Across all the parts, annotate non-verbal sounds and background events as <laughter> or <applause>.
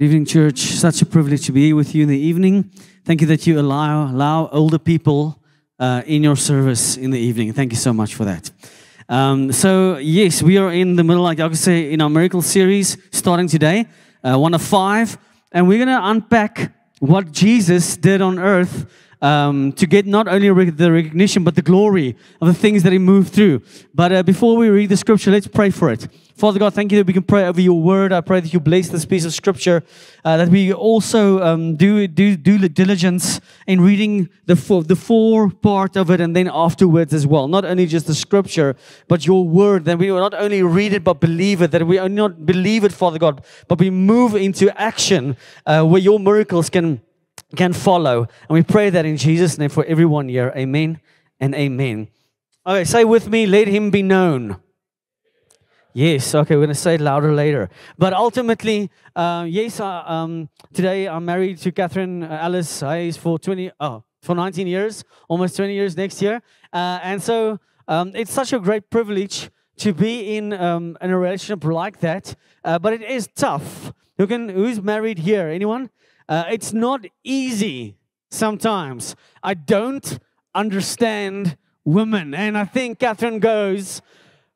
Evening, church. Such a privilege to be with you in the evening. Thank you that you allow allow older people uh, in your service in the evening. Thank you so much for that. Um, so yes, we are in the middle, like I could say, in our miracle series starting today, uh, one of five, and we're going to unpack what Jesus did on earth um, to get not only the recognition but the glory of the things that he moved through. But uh, before we read the scripture, let's pray for it. Father God, thank you that we can pray over your word. I pray that you bless this piece of scripture, uh, that we also um, do, do, do the diligence in reading the four, the four part of it and then afterwards as well. Not only just the scripture, but your word, that we will not only read it but believe it, that we not believe it, Father God, but we move into action uh, where your miracles can can follow. And we pray that in Jesus' name for everyone here. Amen and amen. Okay, say with me, let him be known. Yes, okay, we're going to say it louder later. But ultimately, uh, yes, uh, um, today I'm married to Catherine uh, Alice Hayes for 20, oh, for 19 years, almost 20 years next year. Uh, and so um, it's such a great privilege to be in, um, in a relationship like that. Uh, but it is tough. Who can, who's married here? Anyone? Uh, it's not easy sometimes. I don't understand women. And I think Catherine goes,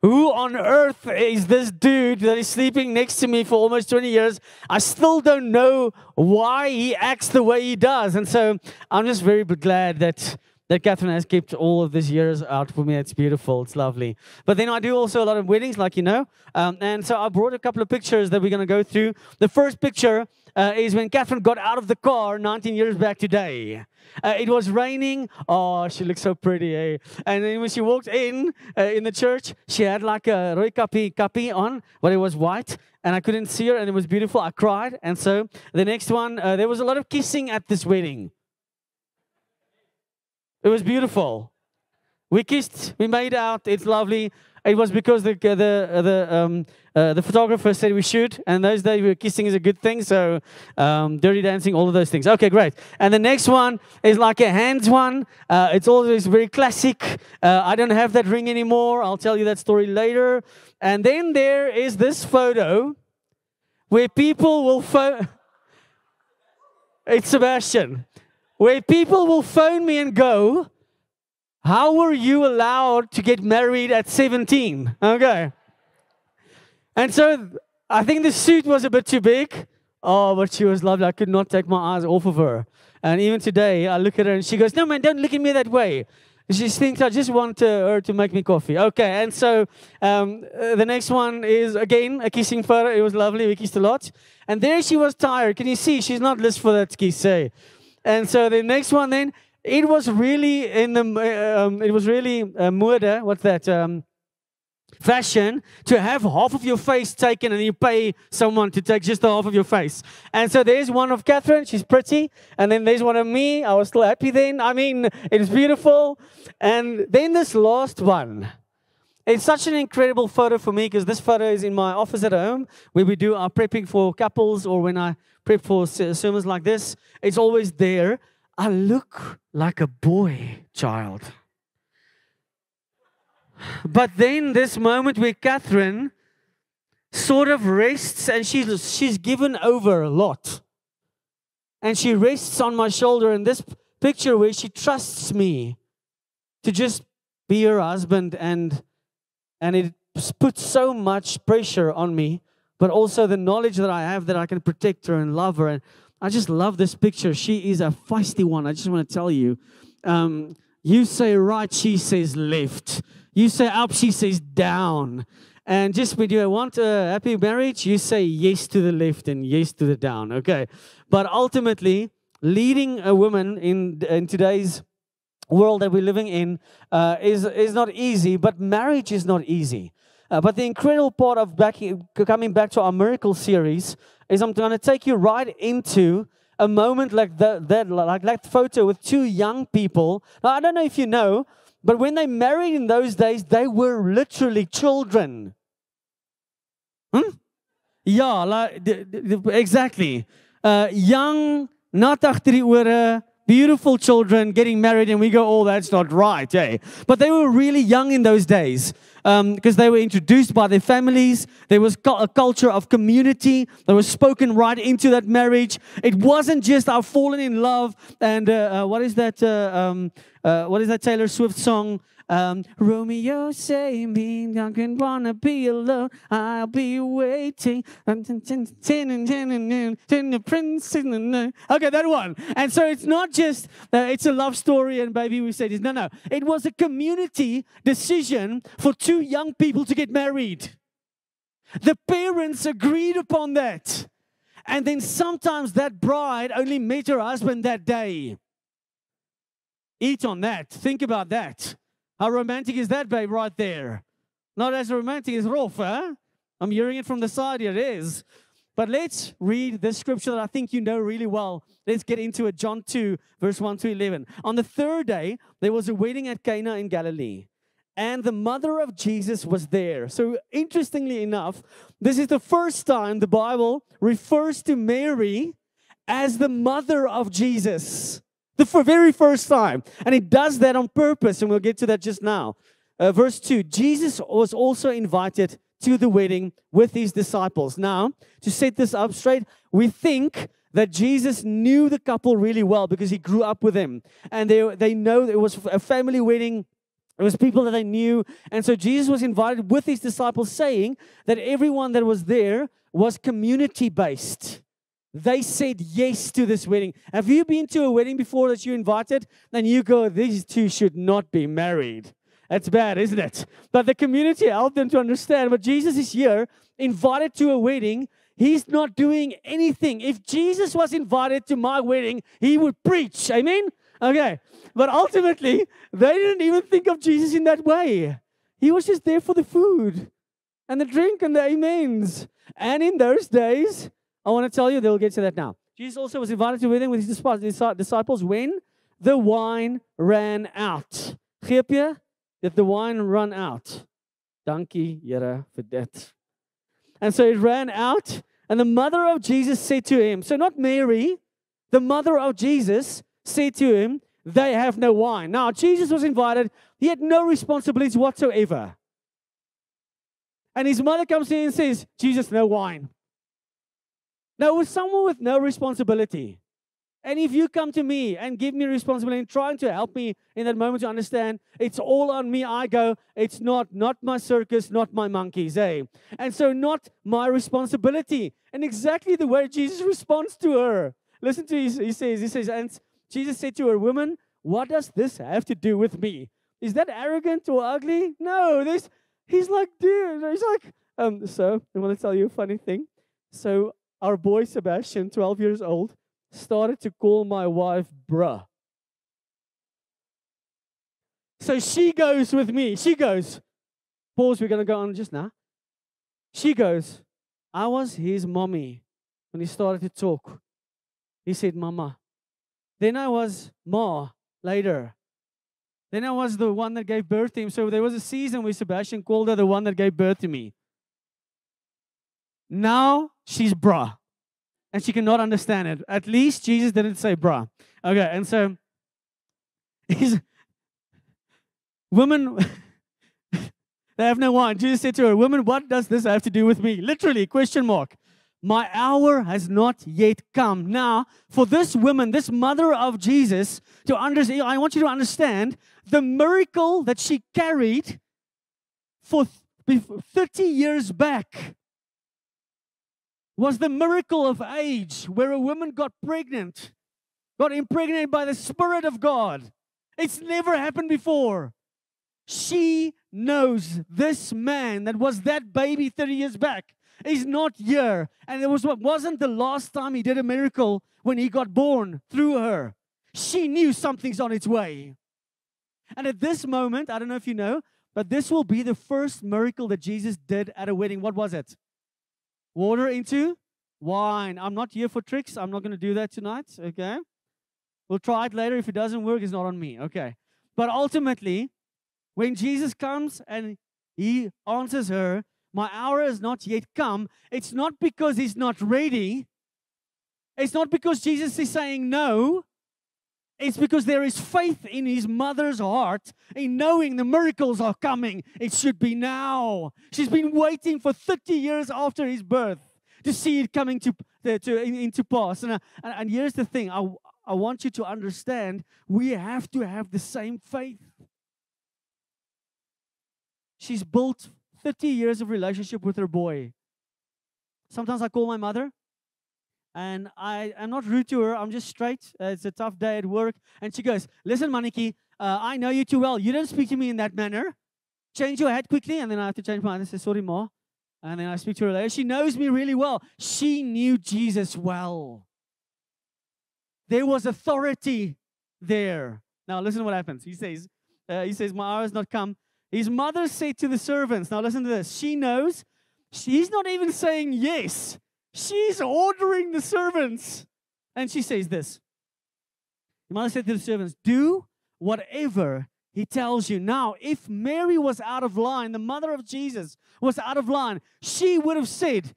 Who on earth is this dude that is sleeping next to me for almost 20 years? I still don't know why he acts the way he does. And so I'm just very glad that that Catherine has kept all of these years out for me. It's beautiful. It's lovely. But then I do also a lot of weddings, like you know. Um, and so I brought a couple of pictures that we're going to go through. The first picture uh, is when Catherine got out of the car 19 years back today. Uh, it was raining. Oh, she looks so pretty, eh? And then when she walked in uh, in the church, she had like a roy kapi kapi on, but it was white, and I couldn't see her, and it was beautiful. I cried, and so the next one, uh, there was a lot of kissing at this wedding. It was beautiful. We kissed, we made out. It's lovely. It was because the the the um, uh, the photographer said we should, and those days we were kissing is a good thing. So um, dirty dancing, all of those things. Okay, great. And the next one is like a hands one. Uh, it's always very classic. Uh, I don't have that ring anymore. I'll tell you that story later. And then there is this photo where people will phone. <laughs> it's Sebastian. Where people will phone me and go, how were you allowed to get married at 17? Okay. And so I think the suit was a bit too big. Oh, but she was lovely. I could not take my eyes off of her. And even today, I look at her and she goes, No, man, don't look at me that way. She thinks I just want her to make me coffee. Okay, and so um, uh, the next one is again a kissing photo. It was lovely. We kissed a lot. And there she was tired. Can you see? She's not list for that kiss. Eh? And so the next one then, it was really in the uh, um, it was really uh, murder what's that um, fashion to have half of your face taken and you pay someone to take just the half of your face. And so there's one of catherine she's pretty. And then there's one of me i was still happy then. I mean it's beautiful. And then this last one. It's such an incredible photo for me because this photo is in my office at home where we do our prepping for couples or when I prep for sermons like this. It's always there. I look like a boy child. But then this moment where Catherine sort of rests and she's, she's given over a lot. And she rests on my shoulder in this picture where she trusts me to just be her husband and and it puts so much pressure on me but also the knowledge that I have that I can protect her and love her and I just love this picture. She is a feisty one. I just want to tell you. Um, you say right, she says left. You say up, she says down. And just when you I want a happy marriage, you say yes to the left and yes to the down. Okay. But ultimately, leading a woman in, in today's world that we're living in uh, is, is not easy, but marriage is not easy. Uh, but the incredible part of back, coming back to our miracle series is I'm going to take you right into a moment like that, like that photo with two young people. Now, I don't know if you know, but when they married in those days, they were literally children. Hmm? Yeah, like, exactly. Uh, young, not agter die ore, beautiful children getting married, and we go, oh, that's not right, eh? But they were really young in those days because um, they were introduced by their families. There was a culture of community that was spoken right into that marriage. It wasn't just our fallen in love and uh, uh, what is that? Uh, um, uh, what is that Taylor Swift song? Um, Romeo, say me, I can wanna be alone. I'll be waiting. Okay, that one. And so it's not just uh, it's a love story and baby we say this. No, no. It was a community decision for two young people to get married. The parents agreed upon that. And then sometimes that bride only met her husband that day. Eat on that. Think about that. How romantic is that, babe, right there? Not as romantic as Rolf, huh? I'm hearing it from the side here. It is. But let's read this scripture that I think you know really well. Let's get into it. John 2, verse 1 to 11. On the third day, there was a wedding at Cana in Galilee, and the mother of Jesus was there. So, interestingly enough, this is the first time the Bible refers to Mary as the mother of Jesus. The very first time. And it does that on purpose, and we'll get to that just now. Uh, verse 2 Jesus was also invited to the wedding with his disciples. Now, to set this up straight, we think that Jesus knew the couple really well because he grew up with them. And they, they know it was a family wedding. It was people that they knew. And so Jesus was invited with his disciples, saying that everyone that was there was community based. They said yes to this wedding. Have you been to a wedding before that you invited? Then you go, these two should not be married. That's bad, isn't it? But the community helped them to understand. But Jesus is here, invited to a wedding. He's not doing anything. If Jesus was invited to my wedding, he would preach. Amen? Okay. But ultimately, they didn't even think of Jesus in that way. He was just there for the food and the drink and the amens. And in those days, I want to tell you, they'll get to that now. Jesus also was invited to a wedding with his disciples when the wine ran out. Geep Did the wine run out? Dankie, Here, for that. And so it ran out, and the mother of Jesus said to him, so not Mary, the mother of Jesus said to him, they have no wine. Now, Jesus was invited. He had no responsibilities whatsoever. And his mother comes in and says, Jesus, no wine. Now, with someone with no responsibility, and if you come to me and give me responsibility and trying to help me in that moment to understand, it's all on me. I go, it's not, not my circus, not my monkeys, eh? And so not my responsibility. And exactly the way Jesus responds to her. Listen to his, he says, he says, and Jesus said to her, Woman, what does this have to do with me? Is that arrogant or ugly? No, this he's like, dude, he's like, um, so I want to tell you a funny thing. So our boy Sebastian, 12 years old, started to call my wife bruh. So she goes with me. She goes, pause, we're going to go on just now. She goes, I was his mommy when he started to talk. He said, Mama. Then I was Ma later. Then I was the one that gave birth to him. So there was a season where Sebastian called her the one that gave birth to me. Now she's bruh. And she cannot understand it. At least Jesus didn't say bruh. Okay, and so he's women <laughs> they have no wine. Jesus said to her, Woman, what does this have to do with me? Literally, question mark. My hour has not yet come. Now, for this woman, this mother of Jesus, to understand, I want you to understand the miracle that she carried for 30 years back was the miracle of age where a woman got pregnant, got impregnated by the Spirit of God. It's never happened before. She knows this man that was that baby 30 years back is not here. And it was what wasn't the last time he did a miracle when he got born through her. She knew something's on its way. And at this moment, I don't know if you know, but this will be the first miracle that Jesus did at a wedding. What was it? Water into wine. I'm not here for tricks. I'm not going to do that tonight. Okay. We'll try it later. If it doesn't work, it's not on me. Okay. But ultimately, when Jesus comes and he answers her, My hour has not yet come, it's not because he's not ready. It's not because Jesus is saying no. It's because there is faith in his mother's heart in knowing the miracles are coming. It should be now. She's been waiting for 30 years after his birth to see it coming to, to, to into pass. And, uh, and, and here's the thing I, I want you to understand we have to have the same faith. She's built 30 years of relationship with her boy. Sometimes I call my mother and I I'm not rude to her. I'm just straight. Uh, it's a tough day at work. And she goes, Listen, Maniki, uh, I know you too well. You don't speak to me in that manner. Change your head quickly. And then I have to change my mind and say, Sorry, Ma. And then I speak to her later. She knows me really well. She knew Jesus well. There was authority there. Now, listen to what happens. He says, uh, He says, My hour has not come. His mother said to the servants, Now, listen to this. She knows. She's not even saying yes. She's ordering the servants. And she says this The mother said to the servants, Do whatever he tells you. Now, if Mary was out of line, the mother of Jesus was out of line, she would have said,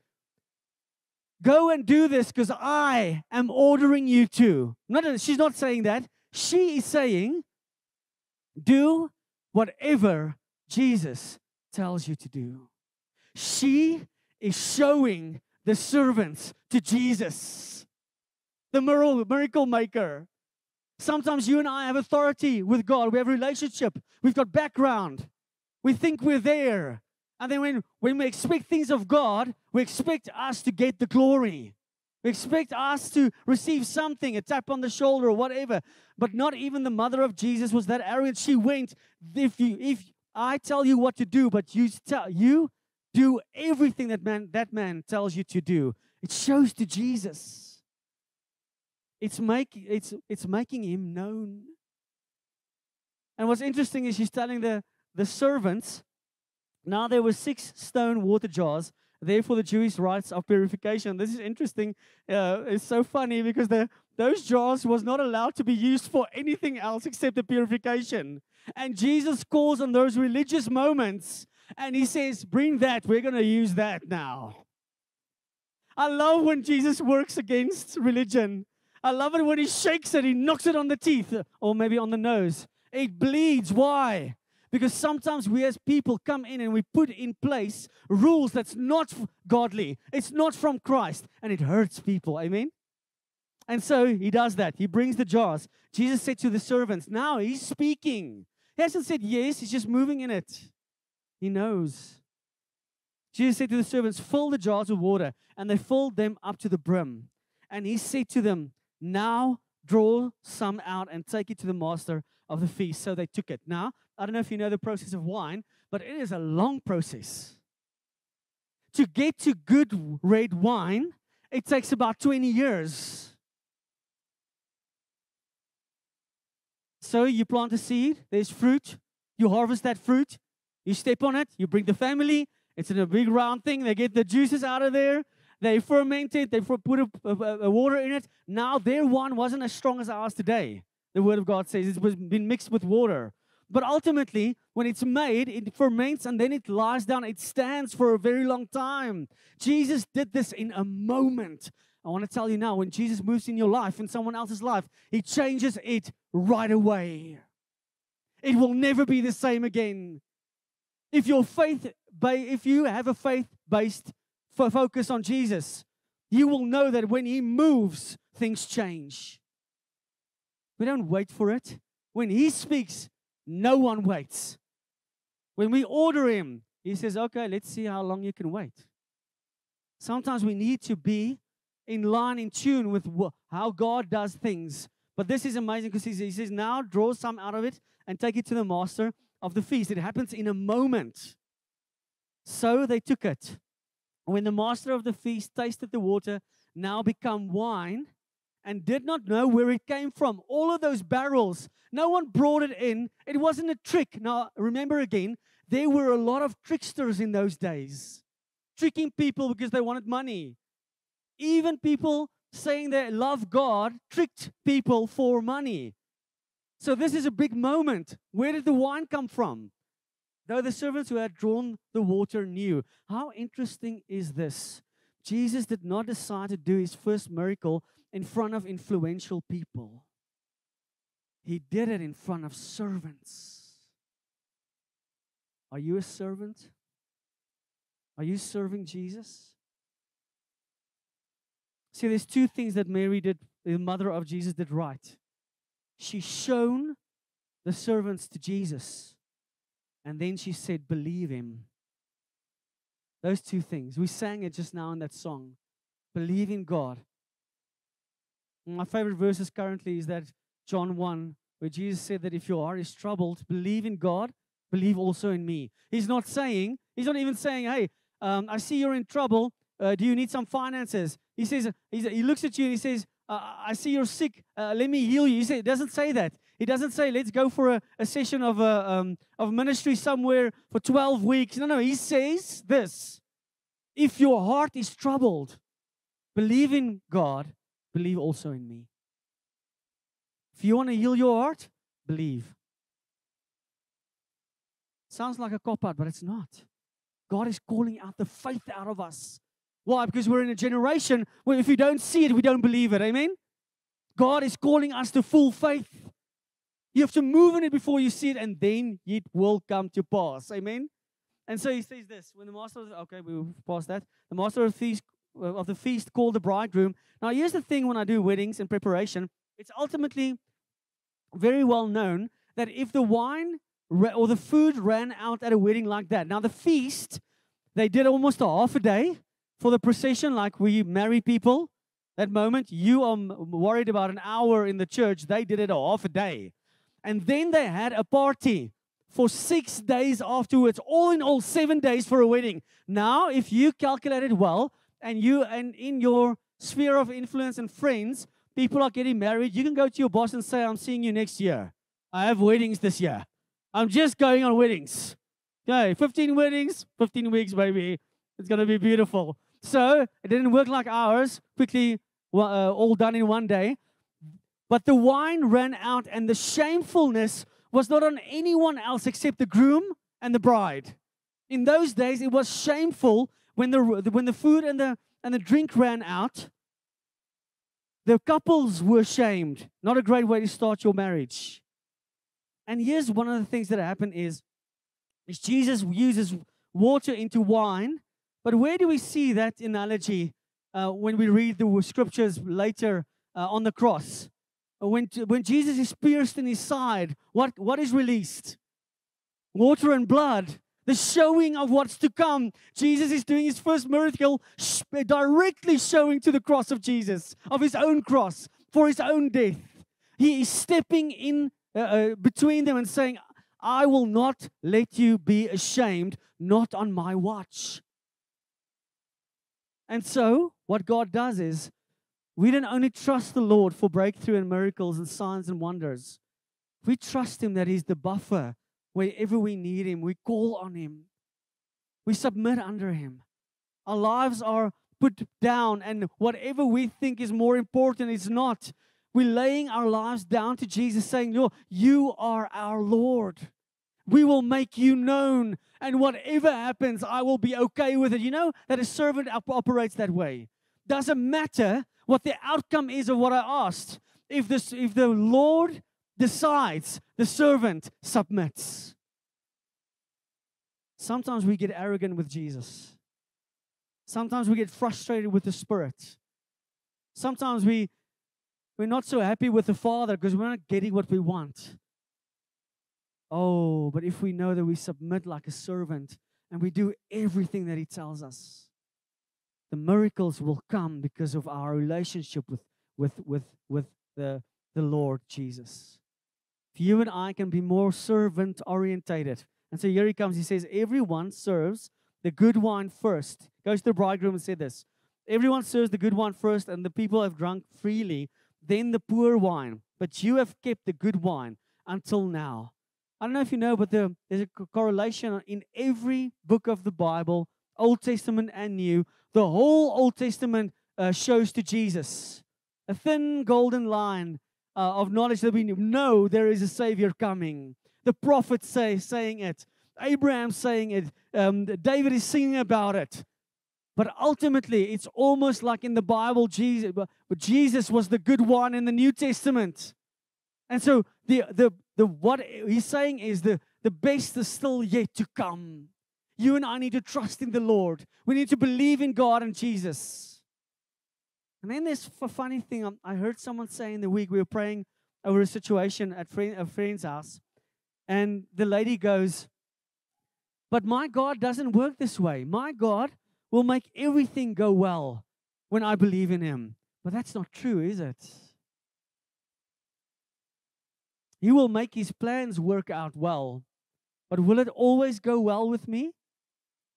Go and do this because I am ordering you to. Not, she's not saying that. She is saying, Do whatever Jesus tells you to do. She is showing the servants to Jesus, the miracle maker. Sometimes you and I have authority with God. We have relationship. We've got background. We think we're there. And then when, when we expect things of God, we expect us to get the glory. We expect us to receive something, a tap on the shoulder or whatever. But not even the mother of Jesus was that arrogant. She went, if you if I tell you what to do, but you tell you do everything that man that man tells you to do. It shows to Jesus. It's make it's it's making him known. And what's interesting is she's telling the the servants. Now there were six stone water jars therefore the Jewish rites of purification. This is interesting. Uh, it's so funny because the those jars was not allowed to be used for anything else except the purification. And Jesus calls on those religious moments and he says, Bring that. We're going to use that now. I love when Jesus works against religion. I love it when he shakes it, he knocks it on the teeth or maybe on the nose. It bleeds. Why? Because sometimes we as people come in and we put in place rules that's not godly, it's not from Christ, and it hurts people. Amen? And so he does that. He brings the jars. Jesus said to the servants, Now he's speaking. He hasn't said yes, he's just moving in it. He knows. Jesus said to the servants, Fill the jars with water. And they filled them up to the brim. And he said to them, Now draw some out and take it to the master of the feast. So they took it. Now, I don't know if you know the process of wine, but it is a long process. To get to good red wine, it takes about 20 years. So you plant a seed, there's fruit, you harvest that fruit, you step on it, you bring the family, it's in a big round thing, they get the juices out of there, they ferment it, they put a, a, a water in it. Now their wine wasn't as strong as ours today. The word of God says it was been mixed with water. But ultimately, when it's made, it ferments and then it lies down. It stands for a very long time. Jesus did this in a moment. I want to tell you now when Jesus moves in your life, in someone else's life, he changes it right away. It will never be the same again. If your faith, if you have a faith based focus on Jesus, you will know that when He moves, things change. We don't wait for it. When He speaks, no one waits. When we order Him, He says, okay, let's see how long you can wait. Sometimes we need to be in line, in tune with how God does things. But this is amazing because He says, now draw some out of it and take it to the master of the feast. It happens in a moment. So they took it. When the master of the feast tasted the water, now become wine, and did not know where it came from. All of those barrels, no one brought it in. It wasn't a trick. Now, remember again, there were a lot of tricksters in those days, tricking people because they wanted money. Even people saying they love God tricked people for money. So, this is a big moment. Where did the wine come from? Though the servants who had drawn the water knew. How interesting is this? Jesus did not decide to do his first miracle in front of influential people. He did it in front of servants. Are you a servant? Are you serving Jesus? See, there's two things that Mary did, the mother of Jesus, did right. She shown the servants to Jesus, and then she said, Believe him. Those two things. We sang it just now in that song. Believe in God. My favorite verses currently is that John 1, where Jesus said that if your heart is troubled, believe in God, believe also in me. He's not saying, he's not even saying, hey, um, I see you're in trouble. Uh, do you need some finances? He says, he looks at you and he says, uh, I see you're sick. Uh, let me heal you. He doesn't say that. He doesn't say, let's go for a, a session of, uh, um, of ministry somewhere for 12 weeks. No, no. He says this If your heart is troubled, believe in God, believe also in me. If you want to heal your heart, believe. Sounds like a cop out, but it's not. God is calling out the faith out of us. Why? Because we're in a generation where if we don't see it, we don't believe it. Amen? God is calling us to full faith. You have to move in it before you see it, and then it will come to pass. Amen? And so he says this when the master, of, okay, we'll pass that. The master of the, feast, uh, of the feast called the bridegroom. Now, here's the thing when I do weddings and preparation it's ultimately very well known that if the wine or the food ran out at a wedding like that, now the feast, they did almost a half a day for the procession, like we marry people. That moment, you are worried about an hour in the church, they did it half a day. And then they had a party for six days afterwards, all in all, seven days for a wedding. Now, if you calculate it well, and you and in your sphere of influence and friends, people are getting married, you can go to your boss and say, I'm seeing you next year. I have weddings this year. I'm just going on weddings. Okay, 15 weddings, 15 weeks, baby. It's going to be beautiful. So it didn't work like ours, quickly, uh, all done in one day. But the wine ran out, and the shamefulness was not on anyone else except the groom and the bride. In those days, it was shameful when the, when the food and the, and the drink ran out the couples were shamed. Not a great way to start your marriage. And here's one of the things that happened is, is Jesus uses water into wine. But where do we see that analogy uh, when we read the scriptures later uh, on the cross? When, when Jesus is pierced in his side, what, what is released? Water and blood the showing of what's to come. Jesus is doing his first miracle directly showing to the cross of Jesus, of his own cross, for his own death. He is stepping in uh, uh, between them and saying, I will not let you be ashamed, not on my watch. And so, what God does is, we don't only trust the Lord for breakthrough and miracles and signs and wonders, we trust Him that He's the buffer Wherever we need Him, we call on Him. We submit under Him. Our lives are put down, and whatever we think is more important is not. We're laying our lives down to Jesus, saying, Lord, you are our Lord. We will make you known, and whatever happens, I will be okay with it. You know that a servant operates that way. Doesn't matter what the outcome is of what I asked. If, this, if the Lord decides, the servant submits. Sometimes we get arrogant with Jesus. Sometimes we get frustrated with the Spirit. Sometimes we, we're not so happy with the Father because we're not getting what we want. Oh, but if we know that we submit like a servant and we do everything that He tells us, the miracles will come because of our relationship with, with, with, with the, the Lord Jesus If you and I can be more servant orientated. And so here he comes. He says, Everyone serves the good wine first. Goes to the bridegroom and said this Everyone serves the good wine first, and the people have drunk freely, then the poor wine. But you have kept the good wine until now. I don't know if you know, but the, there's a correlation in every book of the Bible, Old Testament and New. The whole Old Testament uh, shows to Jesus. A thin golden line uh, of knowledge that we know there is a Savior coming. The prophets say saying it. Abraham saying it. Um, David is singing about it. But ultimately, it's almost like in the Bible, Jesus, Jesus was the good one in the New Testament. And so the the the what he's saying is the the best is still yet to come. You and I need to trust in the Lord. We need to believe in God and Jesus. And then there's a funny thing. Um, I heard someone say in the week we were praying over a situation at a friend's house, and the lady goes, "But my God doesn't work this way. My God will make everything go well when I believe in Him." But that's not true, is it? He will make his plans work out well. But will it always go well with me?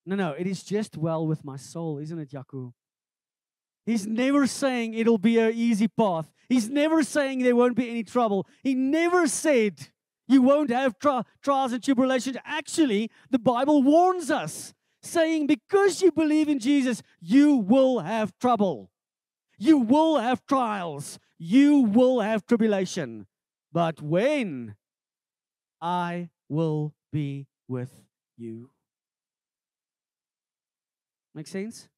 No, no, it is just well with my soul, isn't it, Yaku? He's never saying it'll be an easy path. He's never saying there won't be any trouble. He never said you won't have tri- trials and tribulations. Actually, the Bible warns us, saying because you believe in Jesus, you will have trouble. You will have trials. You will have tribulation. But when I will be with you. Make sense?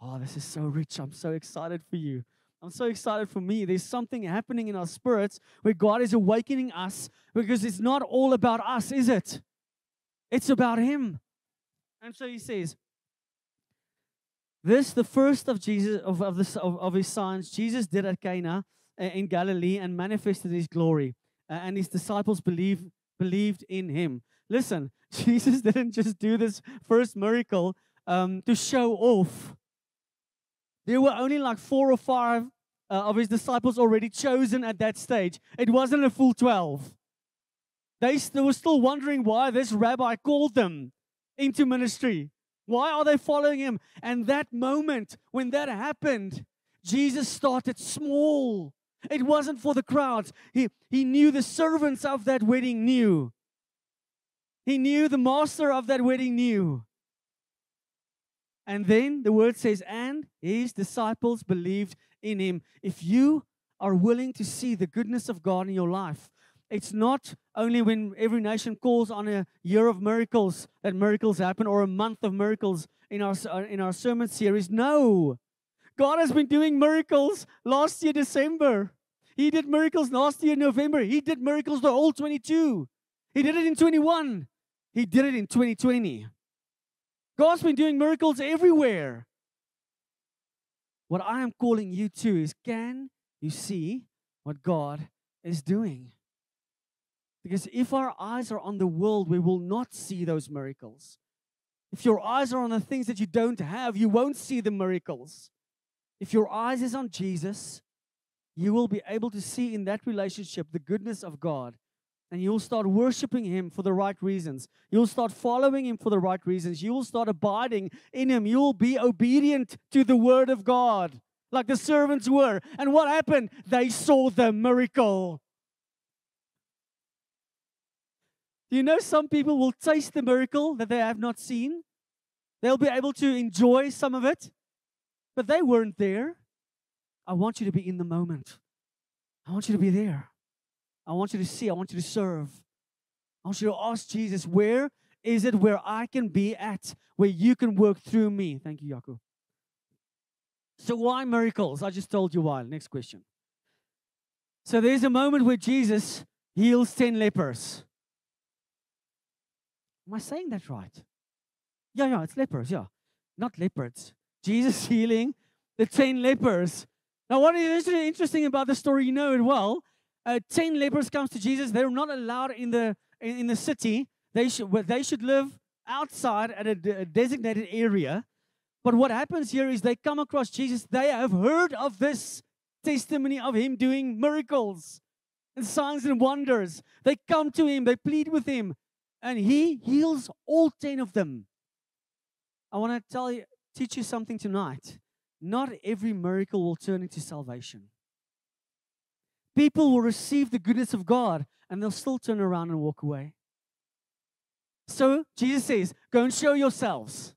Oh, this is so rich. I'm so excited for you. I'm so excited for me. There's something happening in our spirits where God is awakening us because it's not all about us, is it? It's about Him. And so He says, this, the first of Jesus of, of, this, of, of his signs, Jesus did at Cana in Galilee and manifested his glory. Uh, and his disciples believe, believed in him. Listen, <laughs> Jesus didn't just do this first miracle um, to show off. There were only like four or five uh, of his disciples already chosen at that stage. It wasn't a full 12. They, they were still wondering why this rabbi called them into ministry. Why are they following him? And that moment when that happened, Jesus started small. It wasn't for the crowds. He, he knew the servants of that wedding knew. He knew the master of that wedding knew. And then the word says, and his disciples believed in him. If you are willing to see the goodness of God in your life, it's not only when every nation calls on a year of miracles that miracles happen or a month of miracles in our, in our sermon series. No. God has been doing miracles last year, December. He did miracles last year, November. He did miracles the whole 22. He did it in 21. He did it in 2020. God's been doing miracles everywhere. What I am calling you to is can you see what God is doing? Because if our eyes are on the world, we will not see those miracles. If your eyes are on the things that you don't have, you won't see the miracles. If your eyes is on Jesus, you will be able to see in that relationship the goodness of God and you'll start worshiping Him for the right reasons. You'll start following Him for the right reasons. You will start abiding in Him. You will be obedient to the Word of God, like the servants were. And what happened? They saw the miracle. You know some people will taste the miracle that they have not seen? They'll be able to enjoy some of it, but they weren't there. I want you to be in the moment. I want you to be there. I want you to see. I want you to serve. I want you to ask Jesus, where is it where I can be at, where you can work through me? Thank you, Yaku. So, why miracles? I just told you why. Next question. So, there's a moment where Jesus heals 10 lepers. Am I saying that right? Yeah, yeah, it's lepers, yeah. Not leopards. Jesus <laughs> healing the 10 lepers. Now, what is interesting about the story, you know it well, uh, 10 lepers comes to Jesus. They're not allowed in the, in, in the city. They should, they should live outside at a, a designated area. But what happens here is they come across Jesus. They have heard of this testimony of him doing miracles and signs and wonders. They come to him, they plead with him, and he heals all 10 of them. I want to tell you, teach you something tonight. Not every miracle will turn into salvation people will receive the goodness of God and they'll still turn around and walk away. So Jesus says, Go and show yourselves.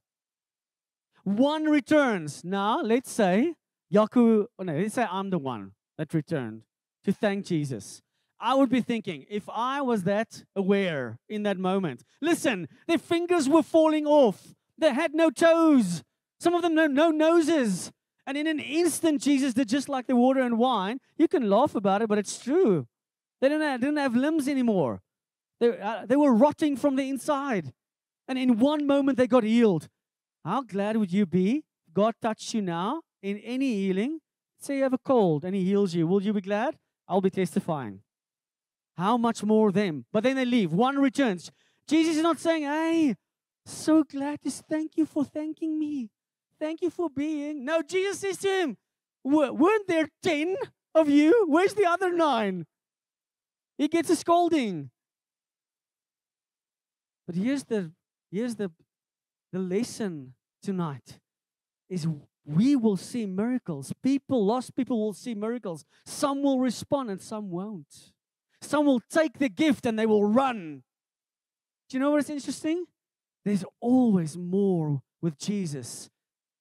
One returns. Now, let's say, Yaku, oh no, let's say I'm the one that returned to thank Jesus. I would be thinking, if I was that aware in that moment, listen, their fingers were falling off. They had no toes. Some of them no, no noses. And in an instant, Jesus did just like the water and wine. You can laugh about it, but it's true. They didn't have, didn't have limbs anymore. They, uh, they were rotting from the inside. And in one moment, they got healed. How glad would you be? God touched you now in any healing. Say you have a cold and He heals you. Will you be glad? I'll be testifying. How much more them? But then they leave. One returns. Jesus is not saying, Hey, so glad to thank you for thanking me. Thank you for being. No, Jesus says to him, Weren't there 10 of you? Where's the other nine? He gets a scolding. But here's the here's the the lesson tonight is we will see miracles. People, lost people will see miracles. Some will respond and some won't. Some will take the gift and they will run. Do you know what's interesting? There's always more with Jesus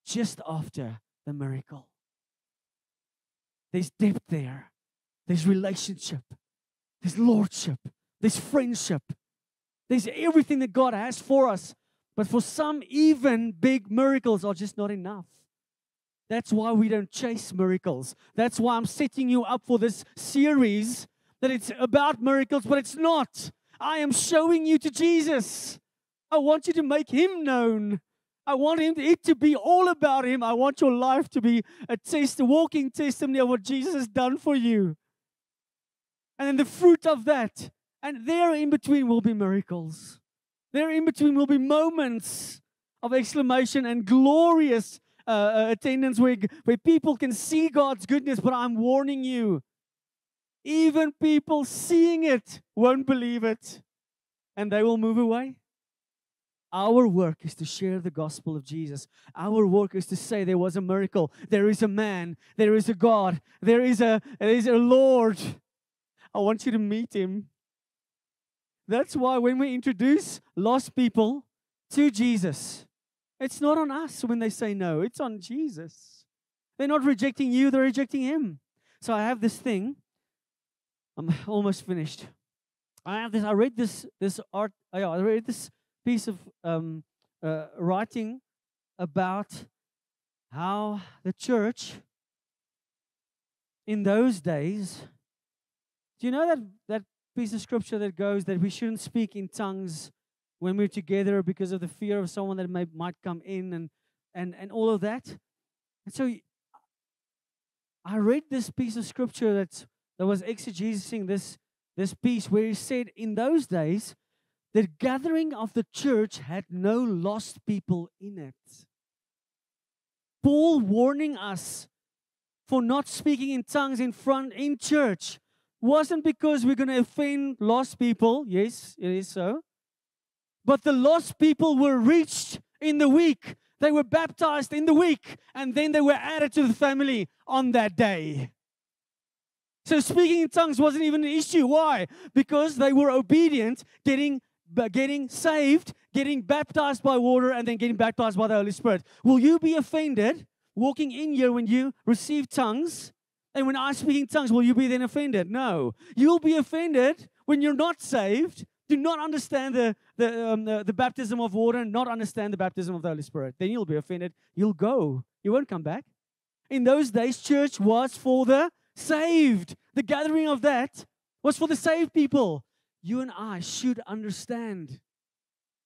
just after the miracle. There's depth there, there's relationship, there's lordship, there's friendship, there's everything that God has for us. But for some, even big miracles are just not enough. That's why we don't chase miracles. That's why I'm setting you up for this series that it's about miracles, but it's not. I am showing you to Jesus. I want you to make him known. I want him it to be all about him. I want your life to be a test, a walking testimony of what Jesus has done for you. And then the fruit of that. And there in between will be miracles. There in between will be moments of exclamation and glorious uh, uh, attendance where, where people can see God's goodness. But I'm warning you, even people seeing it won't believe it and they will move away. Our work is to share the gospel of Jesus. Our work is to say there was a miracle. There is a man. There is a God. There is a, there is a Lord. I want you to meet him. That's why when we introduce lost people to Jesus, it's not on us when they say no, it's on Jesus. They're not rejecting you, they're rejecting him. So I have this thing. I'm almost finished. I have this. I read this this art. I read this piece of um, uh, writing about how the church in those days. Do you know that that piece of scripture that goes that we shouldn't speak in tongues when we're together because of the fear of someone that may, might come in and, and, and all of that. And so I read this piece of scripture that, that was exegesing this, this piece where he said, In those days, the gathering of the church had no lost people in it. Paul warning us for not speaking in tongues in front in church wasn't because we're going to offend lost people. Yes, it is so. But the lost people were reached in the week. They were baptized in the week, and then they were added to the family on that day. So speaking in tongues wasn't even an issue. Why? Because they were obedient, getting getting saved, getting baptized by water, and then getting baptized by the Holy Spirit. Will you be offended walking in here when you receive tongues and when I speak in tongues, will you be then offended? No. You'll be offended when you're not saved, do not understand the, the, um, the, the, baptism of water and not understand the baptism of the Holy Spirit. Then you'll be offended. You'll go. You won't come back. In those days, church was for the saved. The gathering of that was for the saved people. You and I should understand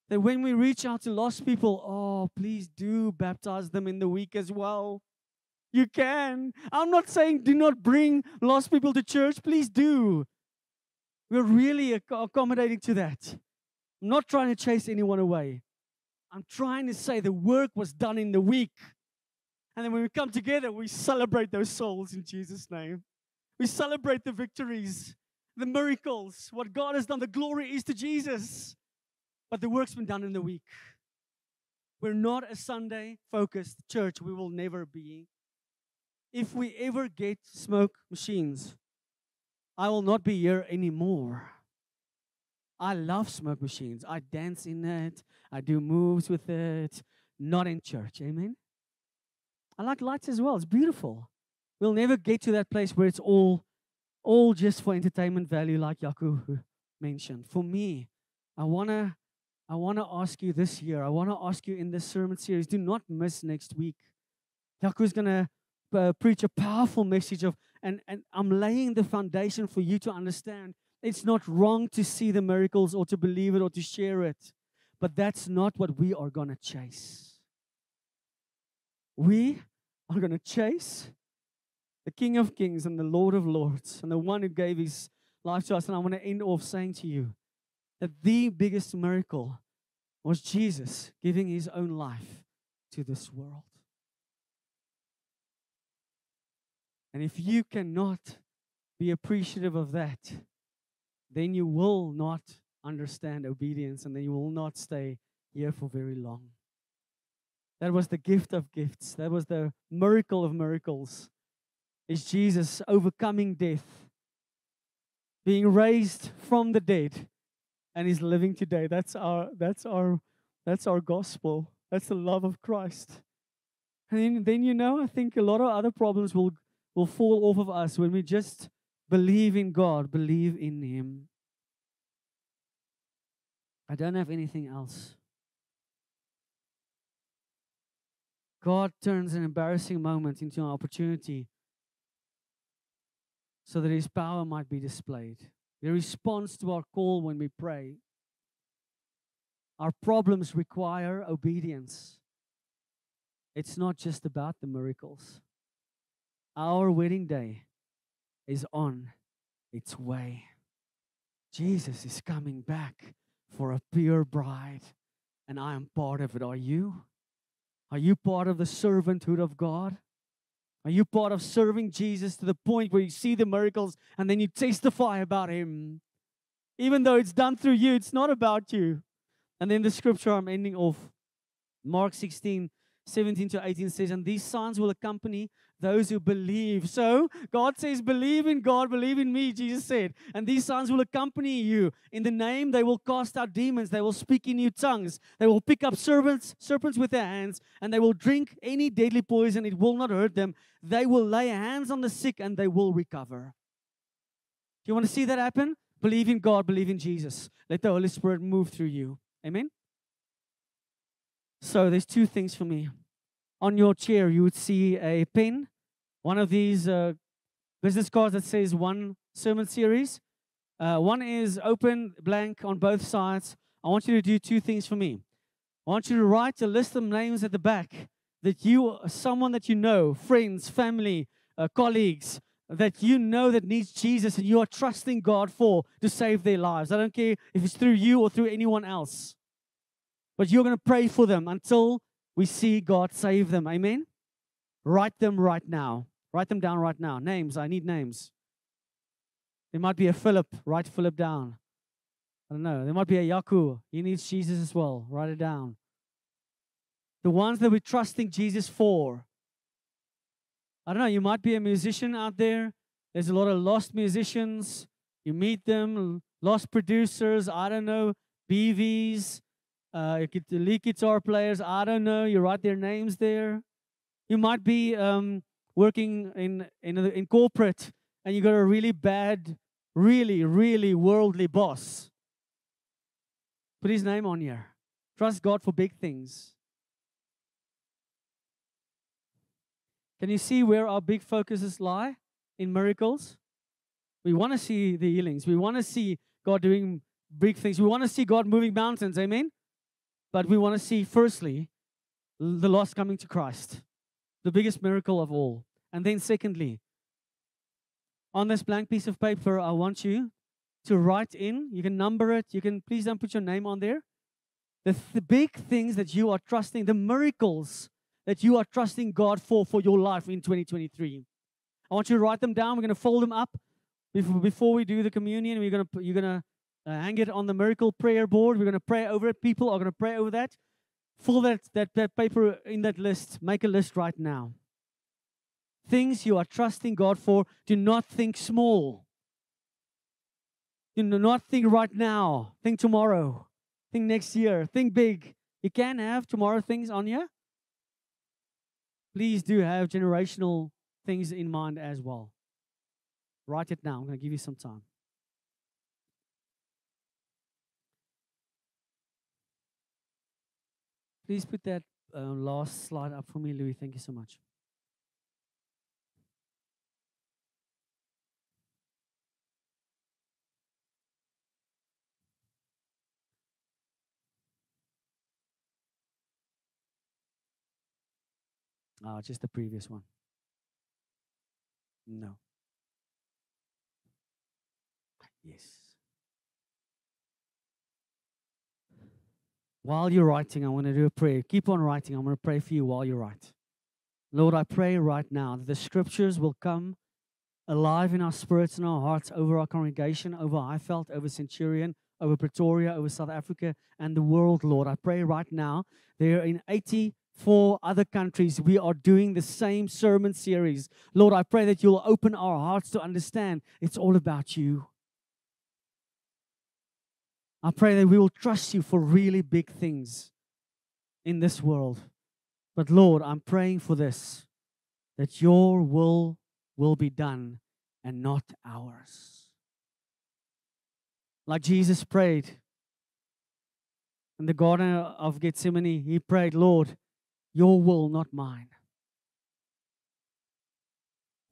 that when we reach out to lost people, oh, please do baptize them in the week as well. You can. I'm not saying do not bring lost people to church. Please do. We're really accommodating to that. I'm not trying to chase anyone away. I'm trying to say the work was done in the week. And then when we come together, we celebrate those souls in Jesus' name. We celebrate the victories, the miracles, what God has done. The glory is to Jesus. But the work's been done in the week. We're not a Sunday focused church. We will never be if we ever get smoke machines, I will not be here anymore. I love smoke machines. I dance in it, I do moves with it, not in church. Amen. I like lights as well. It's beautiful. We'll never get to that place where it's all all just for entertainment value like Yaku mentioned. For me, I want to I want to ask you this year. I want to ask you in this sermon series, do not miss next week. Yaku is to uh, preach a powerful message of and, and I'm laying the foundation for you to understand it's not wrong to see the miracles or to believe it or to share it. But that's not what we are to chase. We are to chase the King of Kings and the Lord of Lords and the one who gave his life to us. And I want to end off saying to you that the biggest miracle was Jesus giving his own life to this world. And if you cannot be appreciative of that, then you will not understand obedience and then you will not stay here for very long. That was the gift of gifts. That was the miracle of miracles. Is Jesus overcoming death, being raised from the dead, and is living today. That's our that's our that's our gospel. That's the love of Christ. And then, then you know, I think a lot of other problems will will fall off of us when we just believe in God, believe in Him. I don't have anything else. God turns an embarrassing moment into an opportunity so that His power might be displayed. The response to our call when we pray. Our problems require obedience. It's not just about the miracles. Our wedding day is on its way. Jesus is coming back for a pure bride, and I am part of it. Are you? Are you part of the servanthood of God? Are you part of serving Jesus to the point where you see the miracles and then you testify about Him? Even though it's done through you, it's not about you. And then the scripture I'm ending off Mark 16 17 to 18 says, And these signs will accompany those who believe. So God says, Believe in God, believe in me, Jesus said. And these signs will accompany you. In the name, they will cast out demons, they will speak in new tongues, they will pick up serpents, serpents with their hands, and they will drink any deadly poison. It will not hurt them. They will lay hands on the sick and they will recover. Do you want to see that happen? Believe in God, believe in Jesus. Let the Holy Spirit move through you. Amen. So there's two things for me. On your chair, you would see a pen, one of these uh, business cards that says one sermon series. Uh, one is open, blank on both sides. I want you to do two things for me. I want you to write a list of names at the back that you, someone that you know, friends, family, uh, colleagues, that you know that needs Jesus and you are trusting God for to save their lives. I don't care if it's through you or through anyone else. But you're going to pray for them until we see God save them. Amen? Write them right now. Write them down right now. Names, I need names. There might be a Philip. Write Philip down. I don't know. There might be a Yaku. He needs Jesus as well. Write it down. The ones that we're trusting Jesus for. I don't know. You might be a musician out there. There's a lot of lost musicians. You meet them, lost producers. I don't know. BVs, uh, lead guitar players, I don't know. You write their names there. You might be um, working in, in, in corporate and you got a really bad, really, really worldly boss. Put his name on here. Trust God for big things. Can you see where our big focuses lie in miracles? We want to see the healings. We want to see God doing big things. We want to see God moving mountains. Amen? But we want to see, firstly, the lost coming to Christ, the biggest miracle of all. And then, secondly, on this blank piece of paper, I want you to write in. You can number it. You can please don't put your name on there. The, th- big things that you are trusting, the miracles that you are trusting God for for your life in 2023. I want you to write them down. We're going to fold them up before, before we do the communion. We're going to you're going to uh, hang it on the miracle prayer board. We're going to pray over it. People are going to pray over that. Fill that, that, that paper in that list. Make a list right now. Things you are trusting God for. Do not think small. Do not think right now. Think tomorrow. Think next year. Think big. You can have tomorrow things on you. Please do have generational things in mind as well. Write it now. I'm going to give you some time. Please put that uh, last slide up for me, Louis. Thank you so much. Ah, just the previous one. No. Yes. While you're writing, I want to do a prayer. Keep on writing. I'm going to pray for you while you write. Lord, I pray right now that the scriptures will come alive in our spirits and our hearts over our congregation, over Highveld, over Centurion, over Pretoria, over South Africa, and the world, Lord. I pray right now, there in 84 other countries, we are doing the same sermon series. Lord, I pray that you'll open our hearts to understand it's all about you. I pray that we will trust you for really big things in this world. But Lord, I'm praying for this that your will will be done and not ours. Like Jesus prayed in the Garden of Gethsemane, he prayed, Lord, your will, not mine.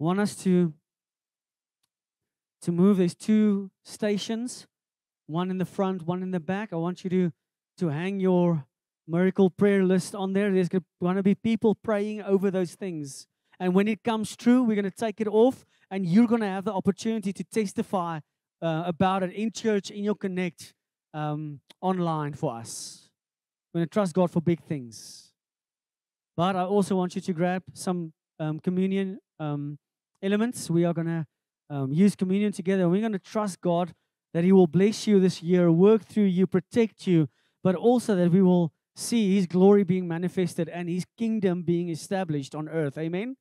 I want us to, to move. these two stations, one in the front, one in the back. I want you to, to hang your miracle prayer list on there. There's going to be people praying over those things. And when it comes true, we're going to take it off, and you're going to have the opportunity to testify uh, about it in church, in your connect, um, online for us. We're going to trust God for big things. But I also want you to grab some um, communion um, elements. We are going to um, use communion together. We're going to trust God that He will bless you this year, work through you, protect you, but also that we will see His glory being manifested and His kingdom being established on earth. Amen.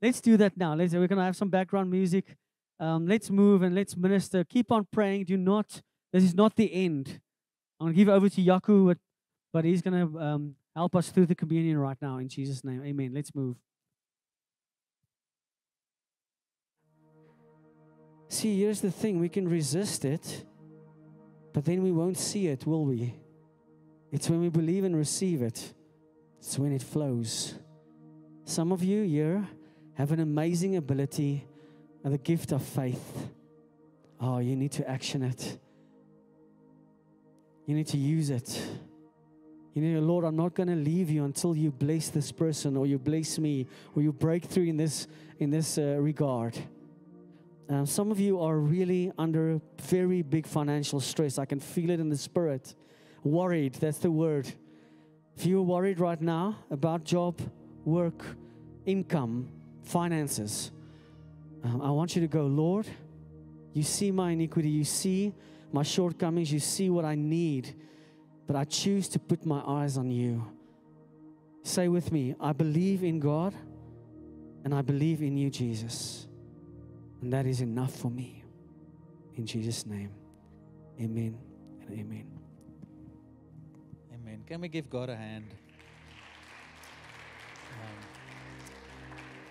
Let's do that now. Let's, we're to have some background music. Um, let's move and let's minister. Keep on praying. Do not, this is not the end. I'm to give it over to Yaku, but he's going to um, help us through the communion right now in Jesus' name. Amen. Let's move. See, here's the thing we can resist it, but then we won't see it, will we? It's when we believe and receive it, it's when it flows. Some of you here have an amazing ability and the gift of faith. Oh, you need to action it. You need to use it. You know, Lord, I'm not going to leave you until you bless this person or you bless me or you break through in this in this uh, regard. Um, some of you are really under very big financial stress. I can feel it in the spirit. Worried, that's the word. If you're worried right now about job, work, income, finances, um, I want you to go, Lord, you see my iniquity, you see my shortcomings, you see what I need, but I choose to put my eyes on you. Say with me, I believe in God and I believe in you, Jesus. And that is enough for me. In Jesus' name, amen and amen. Amen. Can we give God a hand?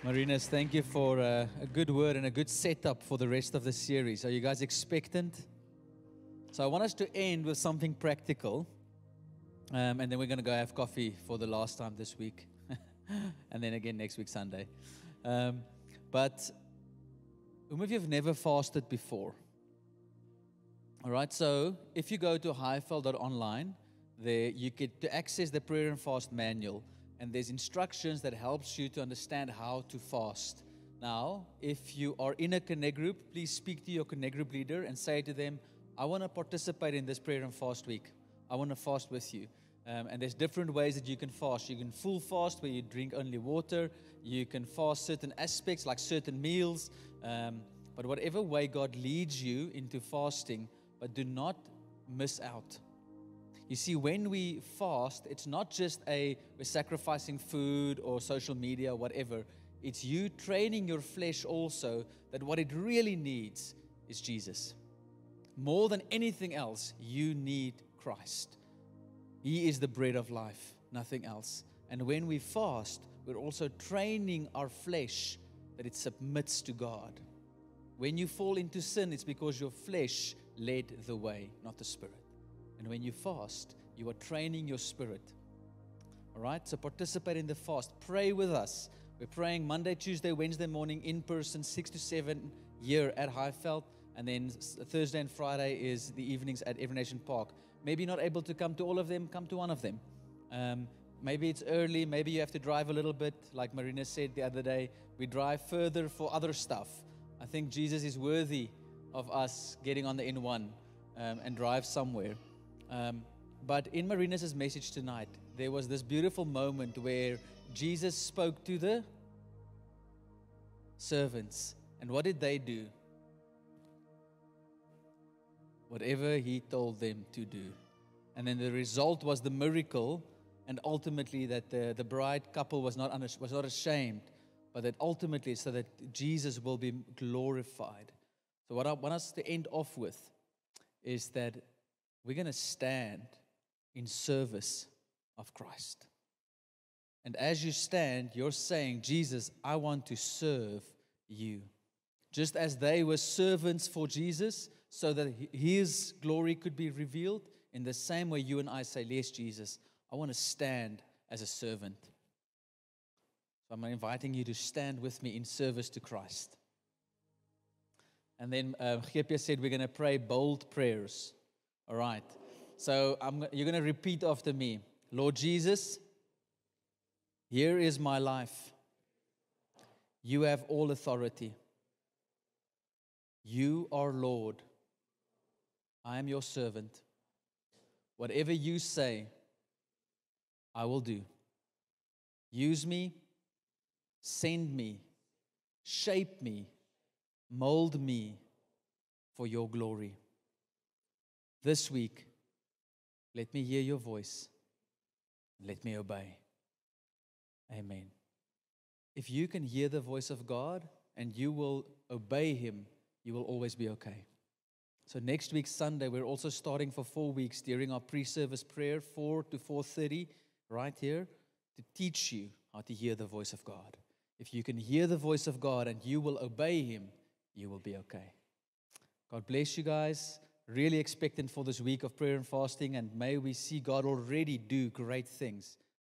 Marinus, thank you for uh, a good word and a good setup for the rest of the series. Are you guys expectant? So, I want us to end with something practical. Um, and then we're going to go have coffee for the last time this week. <laughs> and then again next week, Sunday. Um, but whom of you have never fasted before? All right, so if you go to highveld.online, there you get to access the prayer and fast manual and there's instructions that helps you to understand how to fast. Now, if you are in a connect group, please speak to your connect group leader and say to them, I want to participate in this prayer and fast week. I want to fast with you. Um, and there's different ways that you can fast. You can full fast where you drink only water. You can fast certain aspects like certain meals. Um, but whatever way God leads you into fasting, but do not miss out. You see, when we fast, it's not just a we're sacrificing food or social media, or whatever. It's you training your flesh also that what it really needs is Jesus. More than anything else, you need Christ. He is the bread of life, nothing else. And when we fast, we're also training our flesh that it submits to God. When you fall into sin, it's because your flesh led the way, not the spirit. And when you fast, you are training your spirit. All right? So participate in the fast. Pray with us. We're praying Monday, Tuesday, Wednesday morning in person, 6 to 7 here at Highveld. And then Thursday and Friday is the evenings at Every Nation Park. Maybe not able to come to all of them, come to one of them. Um, maybe it's early, maybe you have to drive a little bit. Like Marinus said the other day, we drive further for other stuff. I think Jesus is worthy of us getting on the N1 um, and drive somewhere. Um, but in Marinus' message tonight, there was this beautiful moment where Jesus spoke to the servants. And what did they do? Whatever he told them to do. And then the result was the miracle, and ultimately that the, the bride couple was not, was not ashamed, but that ultimately so that Jesus will be glorified. So, what I want us to end off with is that we're going to stand in service of Christ. And as you stand, you're saying, Jesus, I want to serve you. Just as they were servants for Jesus, so that his glory could be revealed, in the same way you and I say, Yes, Jesus, I want to stand as a servant. So I'm inviting you to stand with me in service to Christ. And then uh, said we're going to pray bold prayers. All right. So I'm, you're going to repeat after me Lord Jesus, here is my life. You have all authority. You are Lord. I am your servant. Whatever you say, I will do. Use me, send me, shape me, mold me for your glory. This week, let me hear your voice. Let me obey. Amen. If you can hear the voice of God and you will obey him, you will always be okay. So next week Sunday we're also starting for 4 weeks during our pre-service prayer 4 to 4:30 right here to teach you how to hear the voice of God. If you can hear the voice of God and you will obey him, you will be okay. God bless you guys. Really expectant for this week of prayer and fasting and may we see God already do great things